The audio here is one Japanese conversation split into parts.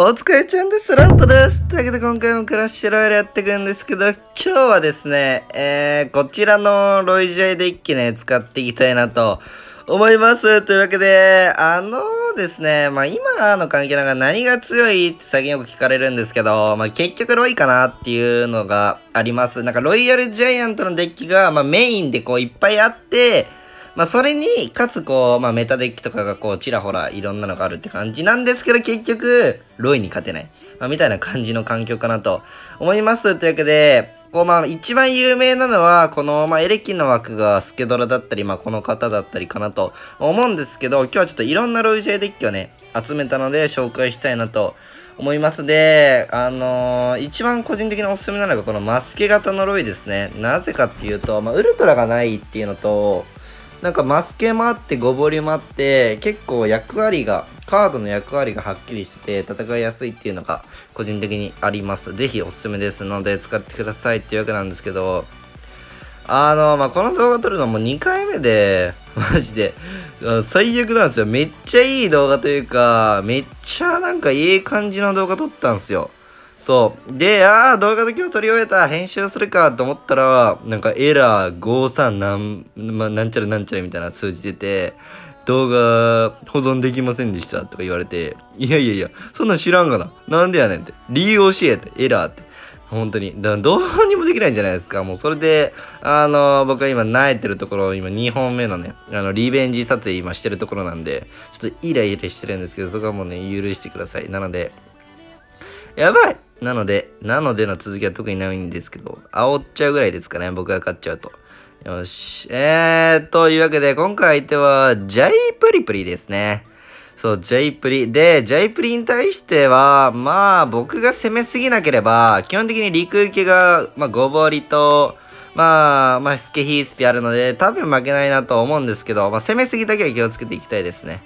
お疲れちゃんです。ラントです。というわけで今回もクラッシュロイヤルやっていくんですけど、今日はですね、えー、こちらのロイジャイデッキね、使っていきたいなと思います。というわけで、あのですね、まあ今の関係なんか何が強いって最近よく聞かれるんですけど、まあ結局ロイかなっていうのがあります。なんかロイヤルジャイアントのデッキが、まあメインでこういっぱいあって、まあ、それに、かつこう、まあ、メタデッキとかがこう、ちらほらいろんなのがあるって感じなんですけど、結局、ロイに勝てない。まあ、みたいな感じの環境かなと思います。というわけで、こう、まあ、一番有名なのは、この、まあ、エレキの枠がスケドラだったり、まあ、この方だったりかなと思うんですけど、今日はちょっといろんなロイジェデッキをね、集めたので紹介したいなと思いますで、あのー一番個人的におすすめなのがこのマスケ型のロイですね。なぜかっていうと、まあ、ウルトラがないっていうのと、なんかマスケもあってゴボリもあって結構役割がカードの役割がはっきりしてて戦いやすいっていうのが個人的にあります。ぜひおすすめですので使ってくださいっていうわけなんですけど。あのまあこの動画撮るのも2回目で マジで。最悪なんですよ。めっちゃいい動画というかめっちゃなんかいい感じの動画撮ったんですよ。そう。で、ああ、動画だけを撮り終えた、編集するかと思ったら、なんかエラー53なん、ま、なんちゃらなんちゃらみたいな数字出て、動画保存できませんでしたとか言われて、いやいやいや、そんなん知らんがな。なんでやねんって。理由教えて、エラーって。本当に。だどうにもできないんじゃないですか。もうそれで、あの僕は今慣れてるところ、今2本目のね、あの、リベンジ撮影今してるところなんで、ちょっとイライラしてるんですけど、そこはもうね、許してください。なので、やばいなので、なのでの続きは特にないんですけど、煽っちゃうぐらいですかね、僕が勝っちゃうと。よし。えー、というわけで、今回相手は、ジャイプリプリですね。そう、ジャイプリ。で、ジャイプリに対しては、まあ、僕が攻めすぎなければ、基本的に陸受けが、まあ、ゴボリと、まあ、まあ、スケヒースピあるので、多分負けないなと思うんですけど、まあ、攻めすぎだけは気をつけていきたいですね。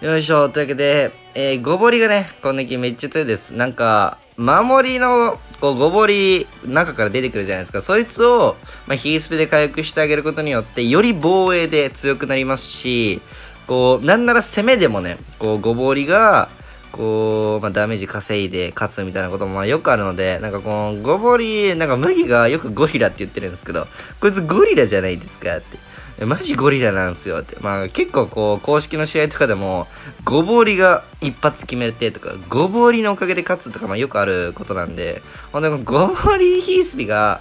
よいしょ。というわけで、えー、ごぼりがね、この時めっちゃ強いです。なんか、守りの、こう、ごぼり、中から出てくるじゃないですか。そいつを、まあ、ヒースピで回復してあげることによって、より防衛で強くなりますし、こう、なんなら攻めでもね、こう、ごぼりが、こう、まあ、ダメージ稼いで勝つみたいなこともよくあるので、なんかこの、ごぼり、なんか麦がよくゴリラって言ってるんですけど、こいつゴリラじゃないですかって。えマジゴリラなんですよって。まあ結構こう、公式の試合とかでも、ごぼりが一発決めてとか、ごぼりのおかげで勝つとか、まあよくあることなんで、ほんで、ごぼりヒースビが、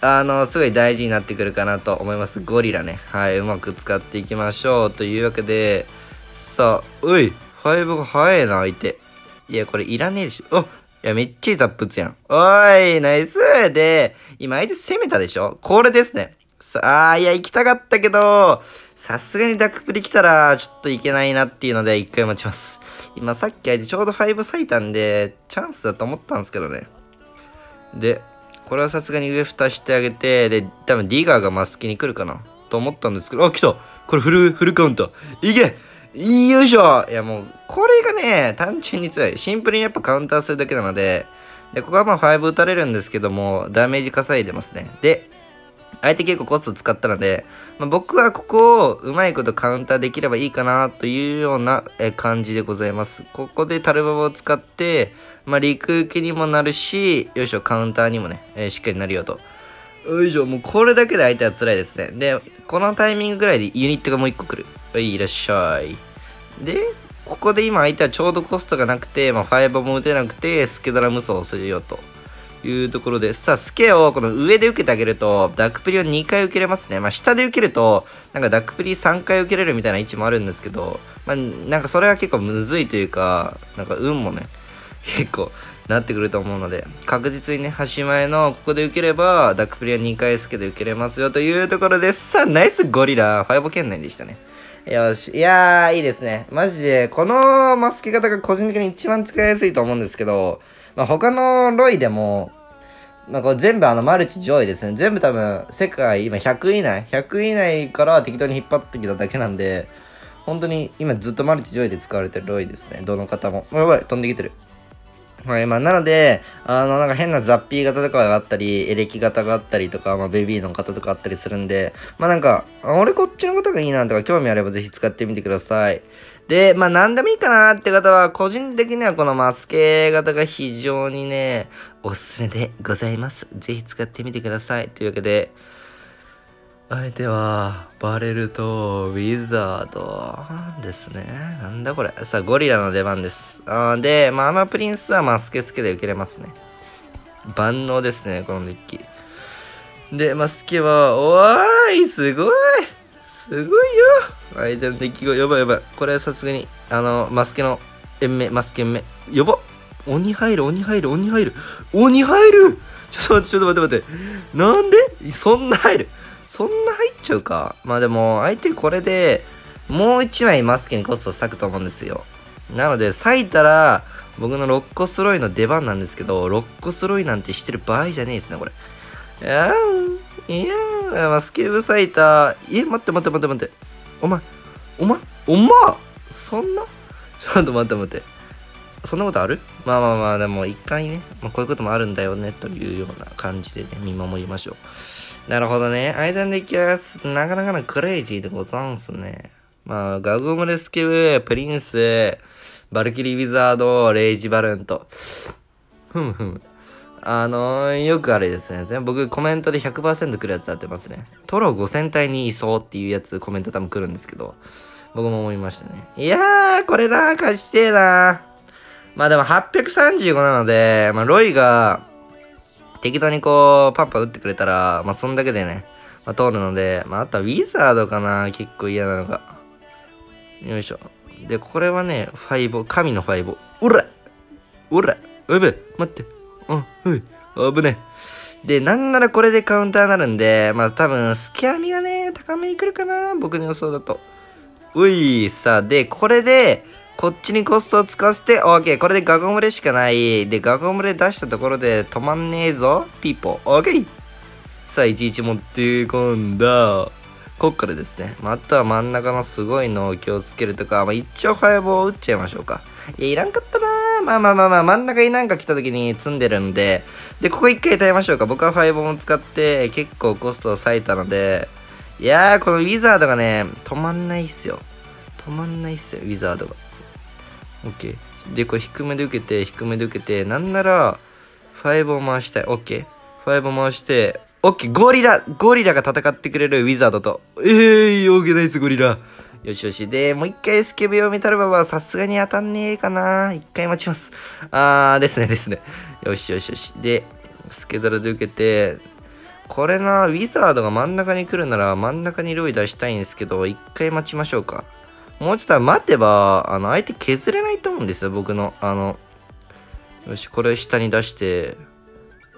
あの、すごい大事になってくるかなと思います。ゴリラね。はい、うまく使っていきましょう。というわけで、さあ、おい、ファイブが早いな、相手。いや、これいらねえでしょ。あいや、めっちゃいいザップツやん。おい、ナイスで、今相手攻めたでしょこれですね。さあ、いや、行きたかったけど、さすがにダックプリ来たら、ちょっといけないなっていうので、一回待ちます。今、さっき相手ちょうど5咲いたんで、チャンスだと思ったんですけどね。で、これはさすがに上蓋してあげて、で、多分ディガーがマスキに来るかなと思ったんですけど、あ、来たこれフル、フルカウンター。いけよいしょいやもう、これがね、単純に強い。シンプルにやっぱカウンターするだけなので、で、ここはまあ5打たれるんですけども、ダメージ稼いでますね。で、相手結構コスト使ったので、まあ、僕はここをうまいことカウンターできればいいかなというような感じでございます。ここでタルババを使って、まあ、陸受けにもなるし、よいしょ、カウンターにもね、えーしっかりなるよと。よいしょ、もうこれだけで相手は辛いですね。で、このタイミングぐらいでユニットがもう一個来る。はい、いらっしゃい。で、ここで今相手はちょうどコストがなくて、まあ、ファイバーも打てなくて、スケドラ無双をするよと。いうところで、さあ、スケをこの上で受けてあげると、ダックプリを2回受けれますね。まあ、下で受けると、なんかダックプリ3回受けれるみたいな位置もあるんですけど、まあ、なんかそれは結構むずいというか、なんか運もね、結構なってくると思うので、確実にね、端前のここで受ければ、ダックプリは2回スケで受けれますよというところで、さあ、ナイスゴリラ、ファイボ圏内でしたね。よし。いやー、いいですね。マジで、このマスケ方が個人的に一番使いやすいと思うんですけど、まあ、他のロイでも、まあ、これ全部あのマルチ上位ですね。全部多分世界今100位以内、100位以内から適当に引っ張ってきただけなんで、本当に今ずっとマルチ上位で使われてるロイですね。どの方も。やばい、飛んできてる。はい、まあ、なので、あの、なんか変なザッピー型とかがあったり、エレキ型があったりとか、まあ、ベビーの型とかあったりするんで、まあ、なんか、俺こっちの方がいいなとか興味あればぜひ使ってみてください。で、まあ何でもいいかなって方は、個人的にはこのマスケ型が非常にね、おすすめでございます。ぜひ使ってみてください。というわけで、相手は、バレルとウィザードですね。なんだこれ。さあ、ゴリラの出番です。あで、マーマプリンスはマスケつけで受けれますね。万能ですね、このデッキ。で、マスケは、おーいすごいすごいよ相手のデッキがやばいやばい。これはさすがに、あの、マスケの延命、マスケ延命。やば鬼入る、鬼入る、鬼入る。鬼入るちょっと待って、ちょっと待って待って。なんで？そんな入る？そんな入っちゃうか？まあでも、相手これで、もう1枚マスケにコストを割くと思うんですよ。なので、割いたら、僕の6個スロイの出番なんですけど、6個スロイなんてしてる場合じゃねえですね、これ。いやー、いやー、スケーブサイター。え、待って待って待って待って。お前、お前、お前そんな？ちょっと待って待って。そんなことある？まあまあまあ、でも一回ね、まあ、こういうこともあるんだよね、というような感じでね、見守りましょう。なるほどね。間の出来はなかなかのクレイジーでござんすね。まあ、ガゴムレスケブ、プリンス、バルキリー・ウィザード、レイジ・バルンと。ふむふむ。あのー、よくあれですね。僕コメントで100%来るやつやってますね。トロ5000体にいそうっていうやつコメント多分来るんですけど、僕も思いましたね。いやー、これな、貸してえな。まあでも835なので、まあロイが、適当にこう、パンパン打ってくれたら、まあ、そんだけでね、まあ、通るので、まあ、あとはウィザードかな、結構嫌なのが。よいしょ。で、これはね、ファイボ、神のファイボ。おらおらうぶ待って。うん、うい。危ねで、なんならこれでカウンターになるんで、まあ多分、スキャミがね、高めに来るかな、僕の予想だと。うい、さあ、で、これで、こっちにコストを使わせて、OK。これでガゴムレしかない。で、ガゴムレ出したところで止まんねえぞ。ピーポー。OK。さあ、いちいち持って込んだ。こっからですね。まあ、あとは真ん中のすごいのを気をつけるとか、まあ、一応ファイブを打っちゃいましょうか。いや、いらんかったなまあまあまあまあ、真ん中になんか来た時に積んでるんで、で、ここ一回耐えましょうか。僕はファイブも使って結構コストを割いたので、いやー、このウィザードがね、止まんないっすよ。止まんないっすよ、ウィザードが。OK。で、これ低めで受けて、低めで受けて、なんなら、5を回したい。OK。5を回して、OK。ゴリラゴリラが戦ってくれるウィザードと。えー、OK ナイスゴリラ。よしよし。で、もう一回スケベをメタルババはさすがに当たんねえかな。一回待ちます。あー、ですねですね。よしよしよし。で、スケドラで受けて、これな、ウィザードが真ん中に来るなら真ん中にロイ出したいんですけど、一回待ちましょうか。もうちょっと待てば、あの、相手削れないと思うんですよ、僕の。あの、よし、これ下に出して。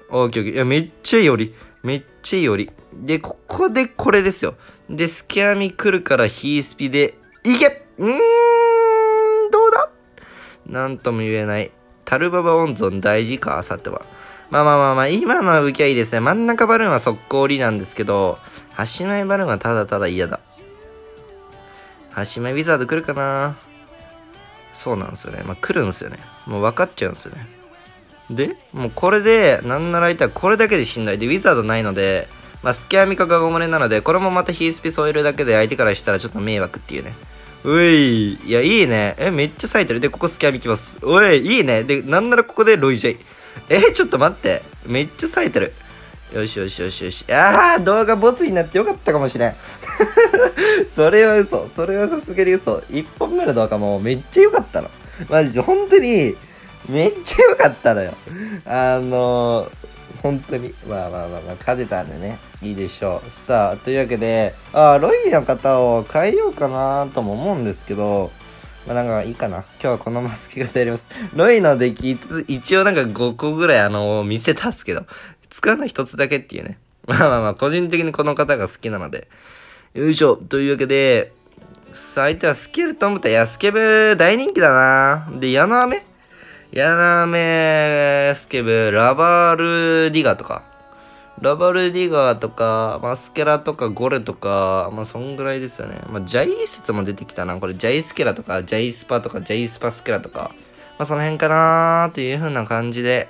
オッケーオッケー。いや、めっちゃいいより。めっちゃいいより。で、ここでこれですよ。で、スキャミ来るからヒースピで、いけうーん、どうだ?なんとも言えない。タルババ温存大事か、あさっては。まあまあまあまあ、今の動きはいいですね。真ん中バルーンは速攻折りなんですけど、端前バルーンはただただ嫌だ。はしめウィザード来るかな?そうなんですよね。まあ、来るんですよね。もう分かっちゃうんですよね。で、もうこれで、なんなら相手はこれだけで信頼で、ウィザードないので、まあ、スキャミカがゴムレなので、これもまたヒースピ添えるだけで相手からしたらちょっと迷惑っていうね。うい。いや、いいね。え、めっちゃ咲いてる。で、ここスキャミきます。おい、いいね。で、なんならここでロイジェイ。え、ちょっと待って。めっちゃ咲いてる。よしよしよしよし。ああ、動画ボツになってよかったかもしれん。それは嘘。それはさすがに嘘。1本目の動画もめっちゃ良かったの。マジで、本当に、めっちゃ良かったのよ。あのー、本当に。まあまあまあまあ、勝てたんでね。いいでしょう。さあ、というわけで、あロイの方を変えようかなとも思うんですけど、まあなんかいいかな。今日はこのマスク型やります。ロイの出来、一応なんか5個ぐらいあの、見せたんすけど、使うの一つだけっていうね。まあまあまあ、個人的にこの方が好きなので。よいしょ。というわけで、相手はスケルトンとヤスケブ大人気だな。で、ヤナメヤナメスケブ、ラバルディガーとか。ラバルディガーとか、マスケラとかゴレとか、まあそんぐらいですよね。まあジャイ説も出てきたな。これジャイスケラとか、ジャイスパとか、ジャイスパスケラとか。まあその辺かなーという風な感じで、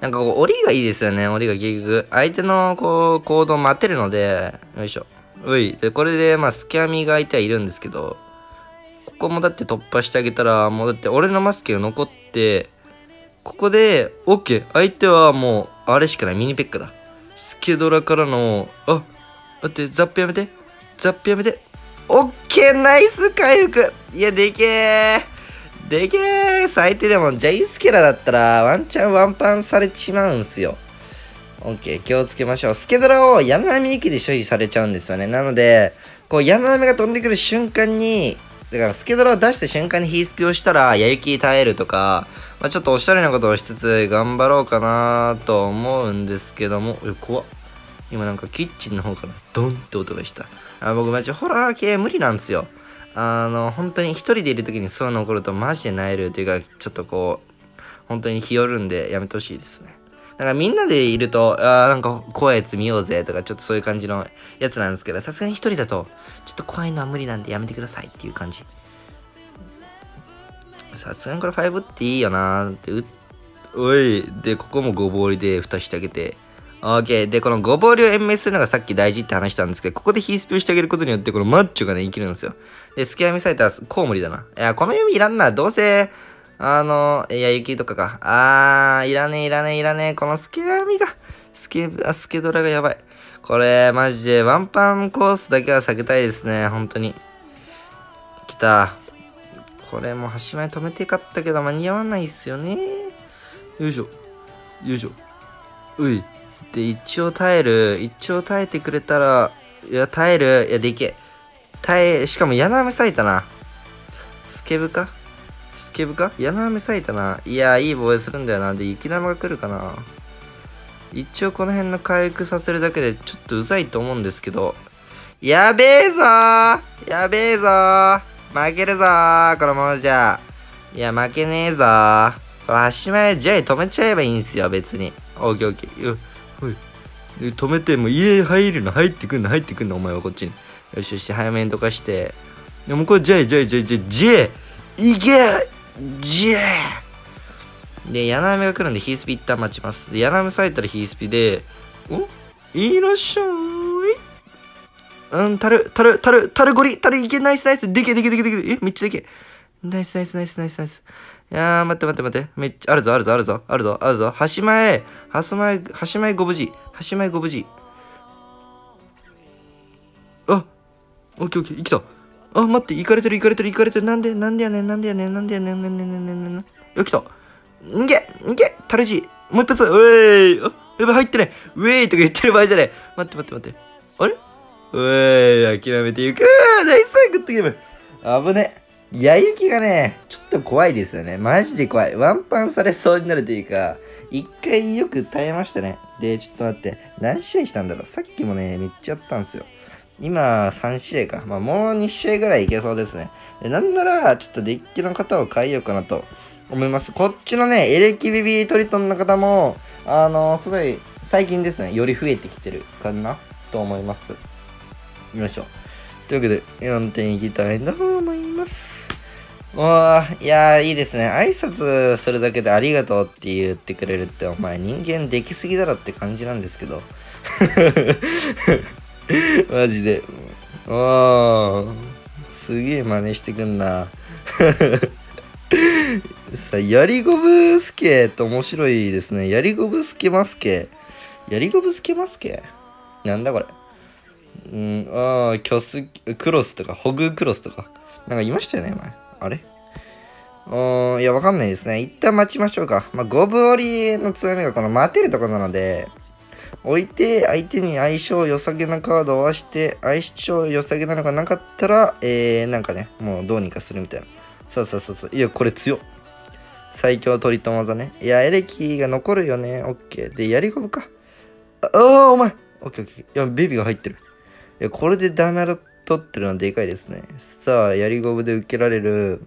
なんかこう、折りがいいですよね、折りが結局。相手のこう、行動待てるので、よいしょ。うい。で、これで、まあ、スキャミが相手はいるんですけど、ここもだって突破してあげたら、もうだって俺のマスケが残って、ここで、OK。相手はもう、あれしかない。ミニペッカだ。スケドラからの、あ、待って、ザップやめて。ザップやめて。OK! ナイス回復いや、でけえでけえ最低でも、ジャイスケラだったら、ワンチャンワンパンされちまうんすよ。OK、気をつけましょう。スケドラを柳波駅で所持されちゃうんですよね。なので、こう、柳波が飛んでくる瞬間に、だからスケドラを出した瞬間にヒースピをしたら、やゆき耐えるとか、まあ、ちょっとおしゃれなことをしつつ、頑張ろうかなと思うんですけども、え、怖っ。今なんかキッチンの方からドンって音がした。あ僕マジホラー系無理なんですよ。あの、本当に一人でいる時にそういうの起こるとマジで萎えるというか、ちょっとこう、本当に日和るんでやめてほしいですね。だからみんなでいると、ああなんか怖いやつ見ようぜとか、ちょっとそういう感じのやつなんですけど、さすがに一人だと、ちょっと怖いのは無理なんでやめてくださいっていう感じ。さすがにこれ5っていいよなーって、うおい。で、ここもごぼうりで蓋してあげて。OK。で、このごぼうりを延命するのがさっき大事って話したんですけど、ここでヒースピをしてあげることによって、このマッチョがね、生きるんですよ。で、スケアミサイトはコウモリだな。いや、この弓いらんな。どうせ、あの、いや、雪とかか。あー、いらねえ、いらねえ、いらねえ。このスケアミが、スケ、あ、スケドラがやばい。これ、マジで、ワンパンコースだけは避けたいですね。本当に。来た。これも端前止めてかったけど間に合わないっすよね。よいしょ。よいしょ。うい。で、一応耐える。一応耐えてくれたら、いや、耐える。いや、でいけ。耐え、しかも柳雨咲いたな。スケブか？ケブか柳雨咲いたな。いや、いい防衛するんだよな。で、雪玉が来るかな？一応この辺の回復させるだけでちょっとうざいと思うんですけど。やべえぞやべえぞ負けるぞーこのままじゃ。いや、負けねえぞーこれ、足前、ジャイ止めちゃえばいいんですよ、別に。オッケーオッケー。よ、ほい。止めて、もう家入るの、入ってくんの、入ってくんの、お前はこっちに。よしよし、早めにどかして。でもこれ、ジャイ、ジャイ、ジャイ、ジャイ、ジャイいけジャイで、柳雨が来るんで、ヒースピ一旦待ちます。で、柳雨咲いたらヒースピで、お？いらっしゃい。うん、たる、たる、たる、たるゴリ、たるいけ、ナイスナイス、でけでけでけでけ、え、めっちゃでけ。ナイスナイスナイスナイスナイス。いやー、待って待って待って。めっちゃ、あるぞ、あるぞ、あるぞ、あるぞ、あるぞ。端前、端前、端前ご無事。端前ご無事。あ、オッケーオッケー、生きた。あ、待って、行かれてる、行かれてる、行かれてる。なんで、なんでやねん、なんでやねん、なんでやねん、なんでやねん、なんでやねん。よ、来た。んげ、んげ、たるじ。もう一発、うえい。あ、やばい、入ってない。ウェイとか言ってる場合じゃない。待って待って待って。あれ？うえい、諦めていくナイスグッドゲーム危ね。やゆきがね、ちょっと怖いですよね。マジで怖い。ワンパンされそうになるというか、一回よく耐えましたね。で、ちょっと待って。何試合したんだろうさっきもね、めっちゃやったんですよ。今、3試合か。まあ、もう2試合ぐらいいけそうですね。なんなら、ちょっとデッキの方を変えようかなと思います。こっちのね、エレキビビトリトンの方も、あのー、すごい、最近ですね、より増えてきてるかなと思います。よいしょう。というわけで、4点いきたいなと思います。わあ、いやいいですね。挨拶するだけでありがとうって言ってくれるって、お前人間できすぎだろって感じなんですけど。マジで。ああ、すげえ真似してくんな。さあ、やりごぶすけって面白いですね。やりごぶすけますけ。やりごぶすけますけ？なんだこれ。うん、ああ、キョス、クロスとか、ホグクロスとか。なんかいましたよね、前。あれ？うん、いや、わかんないですね。一旦待ちましょうか。まあ、ゴブオリの強みがこの待てるとこなので、置いて、相手に相性良さげなカードを合わして、相性良さげなのがなかったら、えー、なんかね、もうどうにかするみたいな。そうそうそうそう。いや、これ強。最強鳥と技ね。いや、エレキが残るよね。オッケー。で、やりゴブか。ああ、お前。オッケーオッケー。いや、ベビーが入ってる。いや、これでダメロ取ってるのはでかいですね。さあ、やりゴブで受けられる。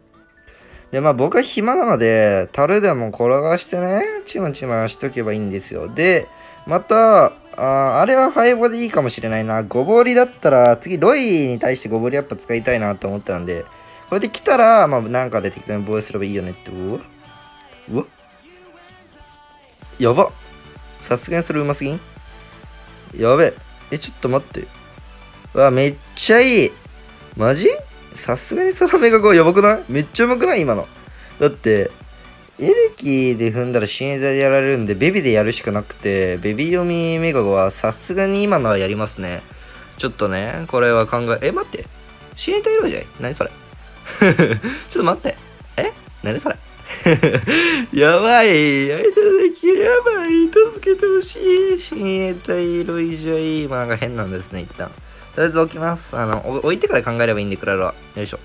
で、まあ僕は暇なので、樽でも転がしてね、ちまちましとけばいいんですよ。で、また、ああれは5でいいかもしれないな。ごぼりだったら、次ロイに対してごぼりやっぱ使いたいなと思ったんで、これで来たら、まあなんかで適当に防衛すればいいよねって。うわ？うわ？やばさすがにそれうますぎん？やべえ。え、ちょっと待って。わ、めっちゃいい。マジ？さすがにそのメガゴやばくない？めっちゃうまくない？今の。だって、エレキで踏んだら新エザでやられるんで、ベビでやるしかなくて、ベビー読みメガゴはさすがに今のはやりますね。ちょっとね、これは考え、え、待って。新エタ色じゃい何それ ちょっと待って。え？何それ やばい。相手のデッキやばい。助けてほしい。新エタ色以上いい。まあなんか変なんですね、一旦。とりあえず置きます。あの、置いてから考えればいいんで、クラロは。よいしょ。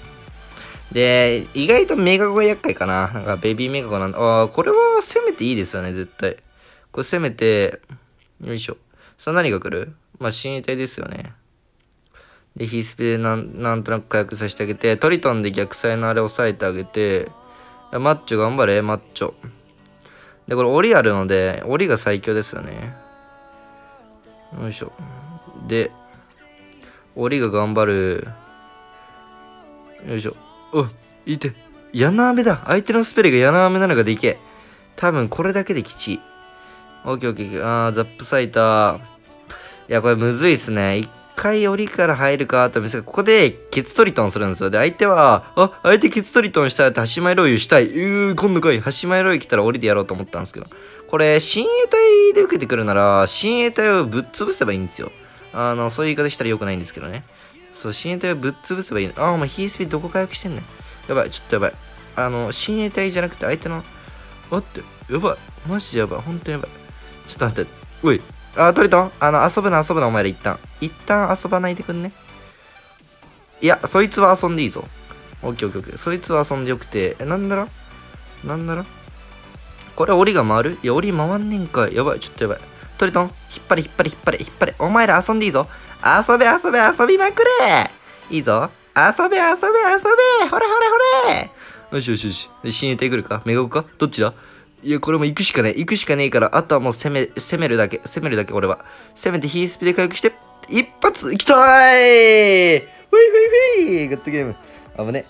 で、意外とメガゴが厄介かな。なんかベビーメガゴなんだ。ああ、これは攻めていいですよね、絶対。これ攻めて、よいしょ。さあ何が来る？まあ、親衛隊ですよね。で、ヒースピでなんなんとなく回復させてあげて、トリトンで逆サイのあれ抑えてあげて、マッチョ頑張れ、マッチョ。で、これ、檻あるので、檻が最強ですよね。よいしょ。で、檻が頑張る。よいしょ。おいて。柳雨だ。相手のスペルが柳雨なのがでいけ。多分これだけできちい。オッケーオッケー。あー、ザップサイター。いや、これむずいっすね。一回檻から入るかと見せここでケツトリトンするんですよ。で、相手は、あ、相手ケツトリトンしたらって橋前ロイユしたい。うー、今度来い。橋前ロイ来たら檻でやろうと思ったんですけど。これ、親衛隊で受けてくるなら、親衛隊をぶっ潰せばいいんですよ。あの、そういう言い方したら良くないんですけどね。そう、親衛隊をぶっ潰せばいいの。あ、お前ヒースピーどこ回復してんねん。やばい、ちょっとやばい。あの、親衛隊じゃなくて相手の、おって、やばい。マジでやばい。ほんとやばい。ちょっと待って。おい。あ、トリトンあの、遊ぶな、遊ぶな、お前ら一旦。一旦遊ばないでくんね。いや、そいつは遊んでいいぞ。オッケーオッケーオッケー。そいつは遊んでよくて。え、なんだらなんだらこれ、檻が回る？いや、檻回んねんか。やばい、ちょっとやばい。トリトン、引っ張れ、引っ張れ、引っ張れ、引っ張れ。お前ら遊んでいいぞ。遊べ遊べ遊びまくれいいぞ。遊べ遊べ遊べほれほれほれよしよしよし。死にてくるか？メガゴか？どっちだ？いや、これも行くしかねえ。行くしかねえから、あとはもう攻め、攻めるだけ。攻めるだけ、俺は。攻めてヒースピで回復して、一発行きたいフィフィフィグッドゲーム。危ね。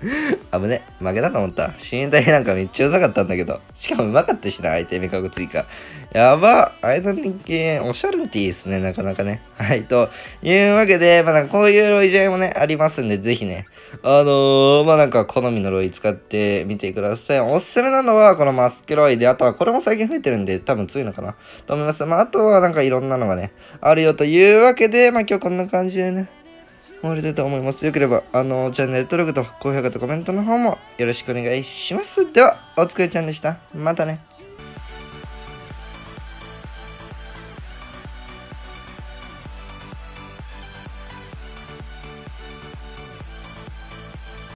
危ね。負けたと思った。新隊なんかめっちゃうざかったんだけど。しかもうまかったしな、相手メカゴ追加。やば。相手の人間、おしゃれティーですね、なかなかね。はい、というわけで、まあなんか、こういうロイジャイもね、ありますんで、ぜひね、あのー、まあ、なんか好みのロイ使ってみてください。おすすめなのは、このマスケロイで、あとはこれも最近増えてるんで、多分強いのかなと思います。まあ、あとはなんかいろんなのがね、あるよというわけで、まあ、今日こんな感じでね、終わりたいと思います。よければ、あの、チャンネル登録と高評価とコメントの方もよろしくお願いします。では、おつかれちゃんでした。またね。